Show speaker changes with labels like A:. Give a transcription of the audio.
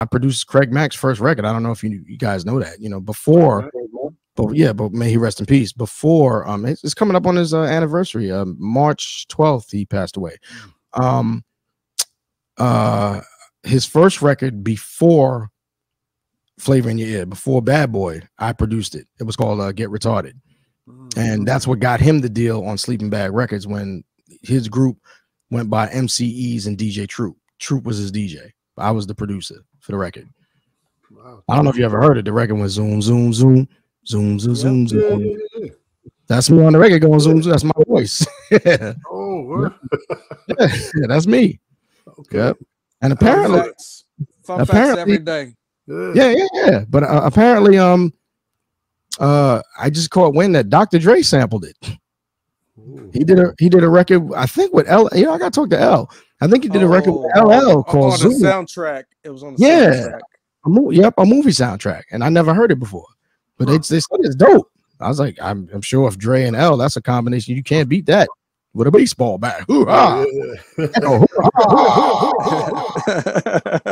A: I produced Craig Mack's first record. I don't know if you you guys know that. You know, before, but yeah, but may he rest in peace. Before, um, it's, it's coming up on his uh, anniversary. Um, March twelfth, he passed away. Um, uh, his first record before Flavor in Your Ear, before Bad Boy, I produced it. It was called uh, Get Retarded, and that's what got him the deal on Sleeping Bag Records when his group went by MC EZ and DJ Troup. Troup was his DJ. I was the producer for the record.
B: Wow.
A: I don't know if you ever heard it. The record went zoom, zoom, zoom, zoom, zoom, zoom,
B: Yeah,
A: zoom.
B: yeah, yeah.
A: That's me on the record going zoom, zoom. That's my voice. yeah,
B: Oh, word.
A: that's me.
B: okay.
A: Yep. And
C: Fun
A: apparently,
C: facts. Fun facts
A: apparently-
C: every day.
B: Yeah.
A: yeah, yeah, yeah. But uh, apparently, um, uh, I just caught wind that Dr. Dre sampled it.
B: Ooh.
A: He did a he did a record, I think with L. You know, I got to talk to L. I think he did a record with
C: Oh,
A: LL
C: on-
A: called
C: on the
A: Zoom.
C: soundtrack. It was on the
A: Yeah.
C: soundtrack.
A: A mo- yep, a movie soundtrack, and I never heard it before. But they,
B: Huh.
A: they said it's dope. I was like, I'm, I'm sure if Dre and L, that's a combination you can't beat that with a baseball bat. Hoo-ha!
B: Yeah.
A: Hoo-ha!